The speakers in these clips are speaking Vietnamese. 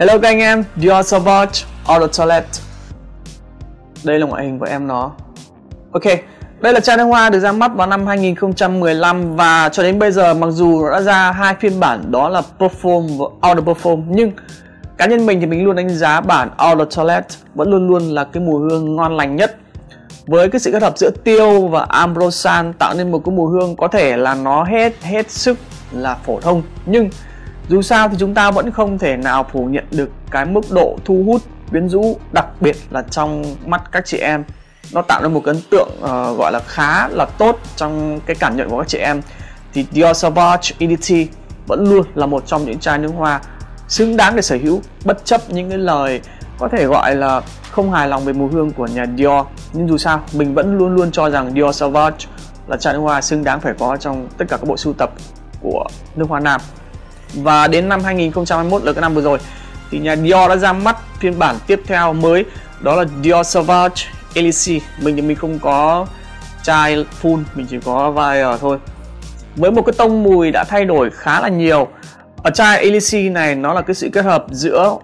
Hello các anh em, Dior Sauvage Auto Toilet. Đây là ngoại hình của em nó. Ok, đây là chai nước hoa được ra mắt vào năm 2015 Và cho đến bây giờ mặc dù nó đã ra hai phiên bản đó là Perform và Auto Perform Nhưng cá nhân mình thì mình luôn đánh giá bản Auto Toilet Vẫn luôn luôn là cái mùi hương ngon lành nhất. Với cái sự kết hợp giữa tiêu và ambrosan tạo nên một cái mùi hương có thể là nó hết hết sức là phổ thông. Nhưng dù sao thì chúng ta vẫn không thể nào phủ nhận được cái mức độ thu hút quyến rũ đặc biệt là trong mắt các chị em. Nó tạo ra một ấn tượng uh, gọi là khá là tốt trong cái cảm nhận của các chị em. Thì Dior Sauvage EDT vẫn luôn là một trong những chai nước hoa xứng đáng để sở hữu bất chấp những cái lời có thể gọi là không hài lòng về mùi hương của nhà Dior. Nhưng dù sao mình vẫn luôn luôn cho rằng Dior Sauvage là chai nước hoa xứng đáng phải có trong tất cả các bộ sưu tập của nước hoa nam và đến năm 2021 là cái năm vừa rồi, thì nhà Dior đã ra mắt phiên bản tiếp theo mới, đó là Dior Sauvage Elixir mình thì mình không có chai full, mình chỉ có vai thôi. Với một cái tông mùi đã thay đổi khá là nhiều. Ở chai Elixir này, nó là cái sự kết hợp giữa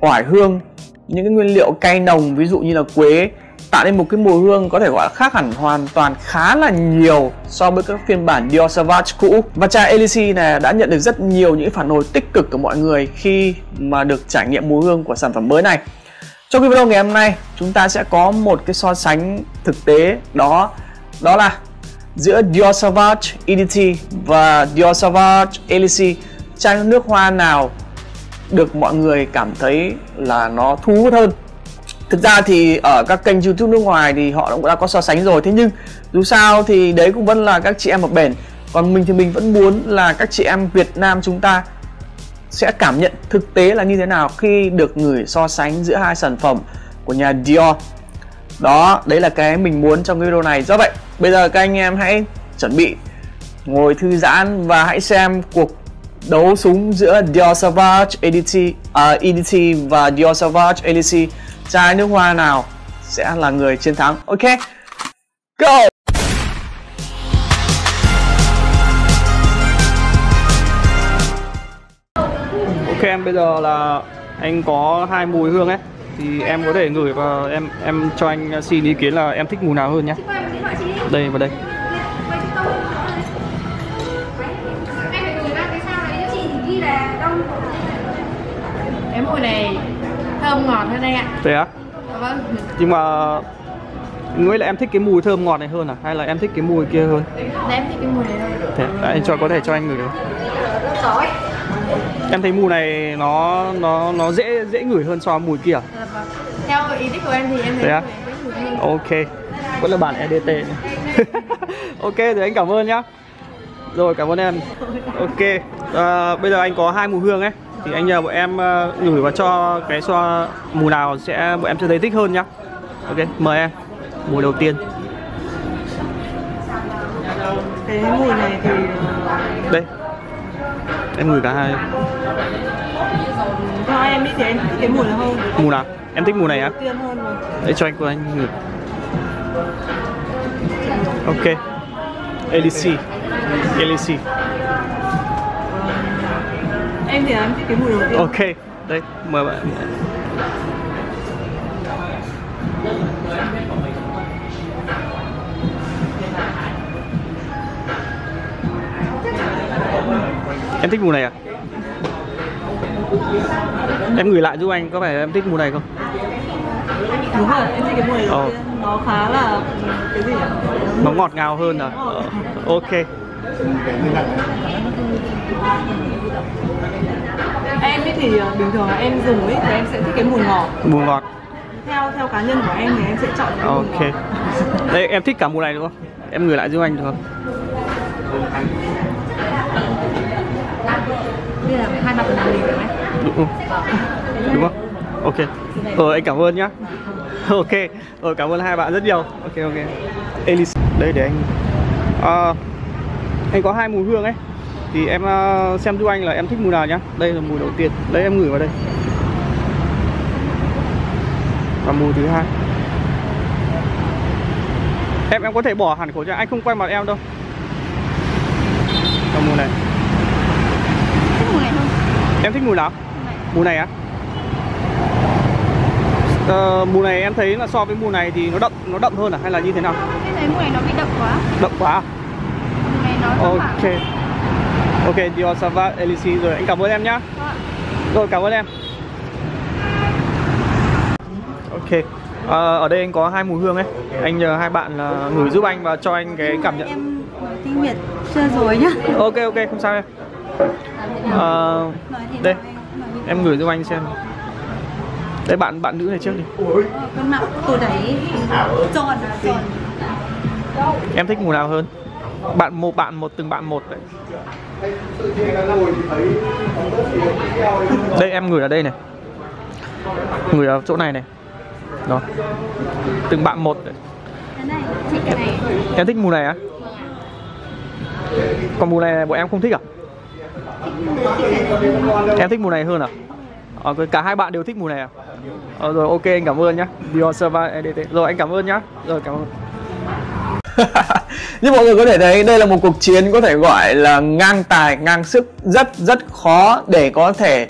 oải hương, những cái nguyên liệu cay nồng, ví dụ như là quế tạo nên một cái mùi hương có thể gọi là khác hẳn hoàn toàn khá là nhiều so với các phiên bản Dior Sauvage cũ. Và chai Elysee này đã nhận được rất nhiều những phản hồi tích cực của mọi người khi mà được trải nghiệm mùi hương của sản phẩm mới này. Trong video ngày hôm nay, chúng ta sẽ có một cái so sánh thực tế đó đó là giữa Dior Sauvage EDT và Dior Sauvage Elysee. Chai nước hoa nào được mọi người cảm thấy là nó thu hút hơn? Thực ra thì ở các kênh youtube nước ngoài thì họ cũng đã có so sánh rồi. Thế nhưng dù sao thì đấy cũng vẫn là các chị em ở bền. Còn mình thì mình vẫn muốn là các chị em việt nam chúng ta sẽ cảm nhận thực tế là như thế nào khi được người so sánh giữa hai sản phẩm của nhà Dior. Đó đấy là cái mình muốn trong video này. Do vậy bây giờ các anh em hãy chuẩn bị ngồi thư giãn và hãy xem cuộc đấu súng giữa Dior Savage EDT, uh, EDT và Dior Savage Elixir chai nước hoa nào sẽ là người chiến thắng? Ok go! Ok em bây giờ là anh có hai mùi hương ấy thì em có thể ngửi và em em cho anh xin ý kiến là em thích mùi nào hơn nhé. Đây và đây. Cái mùi này thơm ngọt hơn đây ạ. Thế á? Dạ vâng. Nhưng mà Nghĩ là em thích cái mùi thơm ngọt này hơn à? Hay là em thích cái mùi kia hơn? Dạ em thích cái mùi này hơn. Thế, à, anh cho có thể cho anh ngửi. Được Em thấy mùi này nó nó nó dễ dễ ngửi hơn so với mùi kia à? Dạ vâng. Theo ý thích của em thì em thấy Thế cái mùi Ok. Vẫn là bản EDT. Ok thì anh cảm ơn nhá. Rồi cảm ơn em. Ok. À, Bây giờ anh có hai mùi hương ấy Thì anh nhờ bọn em uh, gửi vào cho cái so mùi nào sẽ bọn em sẽ thấy thích hơn nhá. Ok mời em. Mùi đầu tiên. Cái mùi này thì Đây. Em ngửi cả hai. Theo em biết thì em thích cái mùi này hơn. Mùi nào? Em thích mùi này á? Để cho anh của anh ngửi Ok. Elixir. Elixir em thì em thích cái mùi đầu tiên Ok Đây mời bạn Em thích mùi này à? Em gửi lại giúp anh có phải em thích mùi này không? đúng rồi em thích cái mùi đầu Ồ. tiên nó khá là cái gì nhỉ Nó ngọt ngào hơn à? Ờ, Ok em ấy thì ờ, bình thường là em dùng ấy thì em sẽ thích cái mùi ngọt. Mùi ngọt. Theo theo cá nhân của em thì em sẽ chọn cái mùi Ok. ngọt. Đây em thích cả mùi này đúng không? Em gửi lại giúp anh được không? Đây là hai gì rồi ấy Đúng không? Đúng không? Ok. Ờ anh cảm ơn nhá. Ok. Ờ cảm ơn hai bạn rất nhiều. Ok ok. Elise. Đây để anh. À, Anh có hai mùi hương ấy Thì em ờ, xem giúp anh là em thích mùi nào nhá Đây là mùi đầu tiên Đấy em ngửi vào đây Và mùi thứ hai Em em có thể bỏ hẳn khẩu trang Anh không quay mặt em đâu Và mùi này Thích mùi này không? Em thích mùi nào? Mùi này á? Ờ, mùa này em thấy là so với mùa này thì nó đậm nó đậm hơn à hay là như thế nào? Em thấy mùa này nó bị đậm quá Đậm quá. à? Mùa này nó rất là Ok. Ok, Dior Sauvage Elixir rồi. Anh cảm ơn em nhá. Rồi cảm ơn em. Ok. Ờ, ở đây anh có hai mùi hương ấy. Anh nhờ hai bạn là ngửi giúp anh và cho anh cái cảm nhận. em tiếng Việt chưa rồi nhá Ok ok không sao em. Thì đây em ngửi giúp anh xem. Đây bạn bạn nữ này trước đi. Ờ, con mạo tôi đấy tròn tròn Em thích mùi nào hơn? Bạn một bạn một từng bạn một đấy. Đây em gửi ở đây này. gửi ở chỗ này này. Đó. Từng bạn một đấy. Em thích mùa này á? Còn mùa này bọn em không thích à? Em thích mùa này hơn à? Ờ, cả hai bạn đều thích mùa này à? Ờ, rồi ok anh cảm ơn nhá. Dior Sauvage EDT. Rồi anh cảm ơn nhá. Rồi cảm ơn. Như mọi người có thể thấy đây là một cuộc chiến có thể gọi là ngang tài, ngang sức rất rất khó để có thể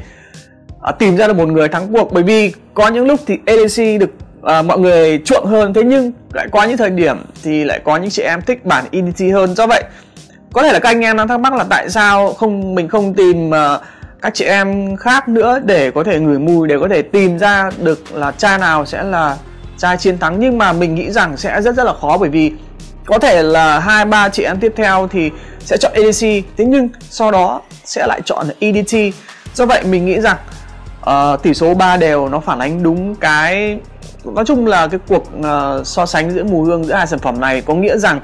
uh, tìm ra được một người thắng cuộc. Bởi vì có những lúc thì EDC được uh, mọi người chuộng hơn. Thế nhưng lại có những thời điểm thì lại có những chị em thích bản EDT hơn. Do vậy có thể là các anh em đang thắc mắc là tại sao không mình không tìm uh, các chị em khác nữa để có thể ngửi mùi để có thể tìm ra được là cha nào sẽ là cha chiến thắng. Nhưng mà mình nghĩ rằng sẽ rất rất là khó. Bởi vì có thể là hai ba chị em tiếp theo thì sẽ chọn EDC thế nhưng sau đó sẽ lại chọn EDT do vậy mình nghĩ rằng uh, tỷ số 3 đều nó phản ánh đúng cái nói chung là cái cuộc uh, so sánh giữa mùi hương giữa hai sản phẩm này có nghĩa rằng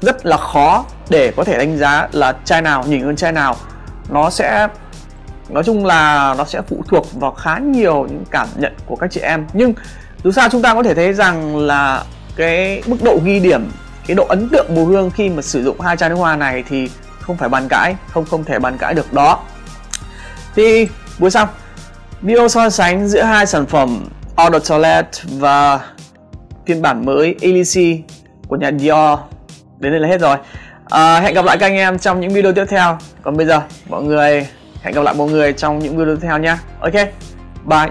rất là khó để có thể đánh giá là chai nào nhỉnh hơn chai nào. Nó sẽ nói chung là nó sẽ phụ thuộc vào khá nhiều những cảm nhận của các chị em. Nhưng dù sao chúng ta có thể thấy rằng là cái mức độ ghi điểm cái độ ấn tượng mùi hương khi mà sử dụng hai chai nước hoa này thì không phải bàn cãi không không thể bàn cãi được đó. Thì buổi xong video so sánh giữa hai sản phẩm Eau de Toilette và phiên bản mới Elysi của nhà Dior. Đến đây là hết rồi. À, hẹn gặp lại các anh em trong những video tiếp theo. Còn bây giờ mọi người hẹn gặp lại mọi người trong những video tiếp theo nhé. Ok bye.